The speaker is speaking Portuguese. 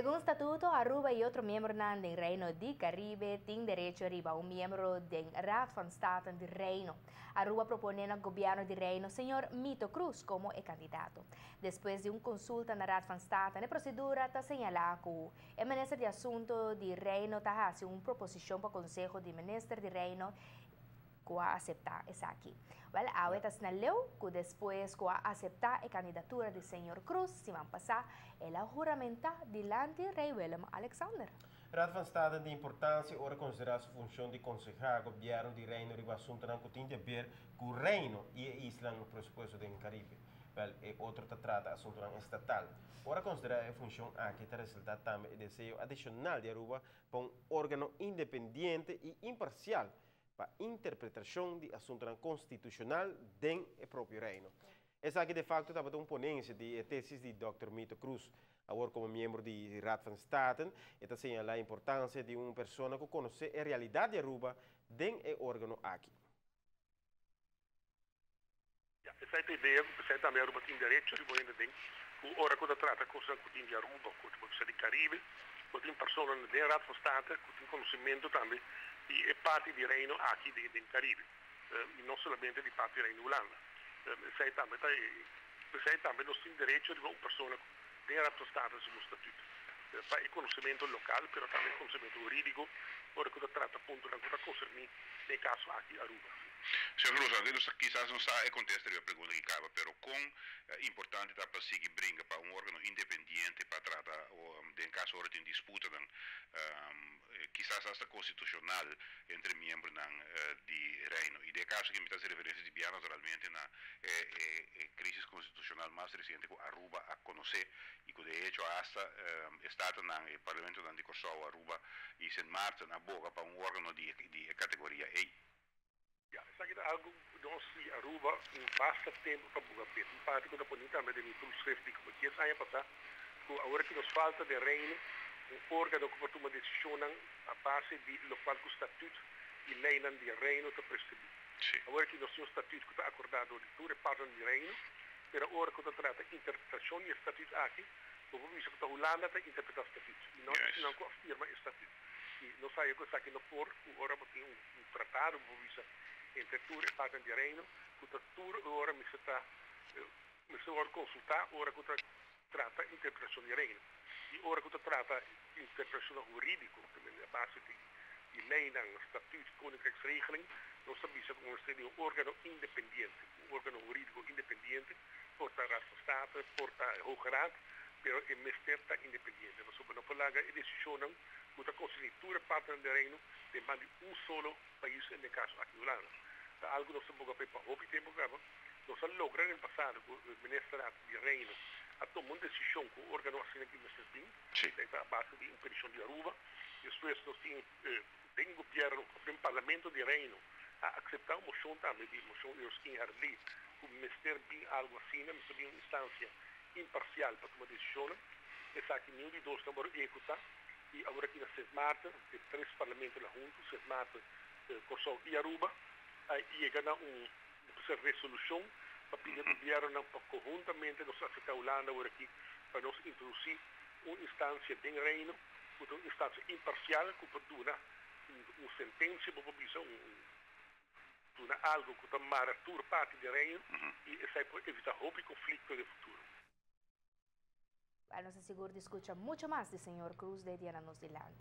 Según estatuto, Aruba y otro miembro del Reino de Caribe tienen derecho a un miembro del Raad van State del Reino. Aruba propone al gobierno del Reino señor Mito Cruz como el candidato. Después de una consulta en la van State, la procedura está señalada que el ministro de Asuntos del Reino está haciendo una proposición para el Consejo de Ministros del Reino koa acepta esa aquí. Well, ahora es leu, que después koa acepta la candidatura del señor Cruz, si van a pasar el juramento delante rey Willem Alexander. Raad van de importancia ahora considera su función de concejal, gobierno de reino de Basunta, que de ver que reino y isla en el presupuesto del Caribe. Well, eh, otro trata asunto estatal. Ahora considera la función a que te resulta también el deseo adicional de Aruba por un órgano independiente y imparcial para interpretação de assunto constitucional dentro do próprio reino. Essa aqui, de facto, estava uma ponência de tesis de Dr. Mito Cruz, agora como membro de Raad van Staten, está señala a importância de uma pessoa que conhece a realidade de Aruba dentro do órgão aqui. Essa ideia, também Aruba tem direito de boiar dentro. ora cosa tratta, och raccontata cos'ancotin di Aruba, cos'è di Caribe, cos'in persone del razzo stata, cos'in conoscimento anche di parti di Reino Aki del Caribe, eh, non solamente di parti di Reino Ulanda. Eh, sei anche, sei anche lo stesso di una persona del razzo stata sullo statuto. Eh, il conoscimento locale, però anche il conoscimento giuridico, ora cosa tratta appunto di cosa concerne nel caso aqui Aruba. Senhor Rosa, quizás não está a pergunta que cabe, pero com é importante para conseguir brincar para um órgão independente para tratar, ou, em caso de disputa, dan, um, quizás hasta constitucional entre membros uh, de reino. E de caso que me está referência de Biana naturalmente na eh, eh, crise constitucional mais recente que Aruba a conhecer e que de hecho hasta um, Estado no Parlamento de Kosovo Aruba e Sint Maarten na boga para um órgão de, de categoria E. Ja, zeg je algo nós Aruba um basta tempo para buga pet. Um parte quando ponita também de mim schriftlich como que sai passar que agora que nos falta de reino um órgão que tomar decisão a base de lo qual o estatuto e lei de reino te prescrevi. Agora que nós temos um estatuto que está acordado de tudo parte do reino, pero agora que trata interpretação e estatuto aqui, Comunque sotto Ulanda per interpretarsi non yes. non può firma è stato e non sai cosa che non può ora perché un, un trattato un visa in e paga di reino tutta tour ora mi sta mi sta ora consulta met contra interpretazione di reino e ora met interpretazione giuridico che la base van die leiding statuut koninkrijksregeling, dan staat bij een organo independiente, un organo juridico independiente, porta Raad van porta Hoge Raad, però è mesterta indipendente. Ma sono polaga e decisione, che consigliere parte del reino, demandi un solo paese, nel caso aqui Holanda. Algo non si può capire, ma hopi tempo che non si logra nel passato, il ministro di reino, ha tomato una decisione con l'organo assim aqui nesse fim, sí. a base de impedição de Aruba, e depois nós temos, eh, tem governo, tem parlamento de reino, a aceitar uma moção também, de moção de Roskin Harli, o ministério bem algo assim, mas também uma instância imparcial para tomar decisão, essa aqui nenhum de dois também executar, e agora aqui na 6 de março, tem três parlamentos lá juntos, 6 de março, eh, Kosovo e Aruba, aí chega um, uma resolução para pedir ao governo conjuntamente nos África Holanda agora aqui, para nós introduzir uma instância de reino, uma instância imparcial que dar uma sentença para a um, algo que tomara toda parte do reino e aí pode evitar houve conflito no futuro. Bueno, se seguro escucha mucho más de señor Cruz de Diana Nos Delante.